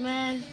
Man.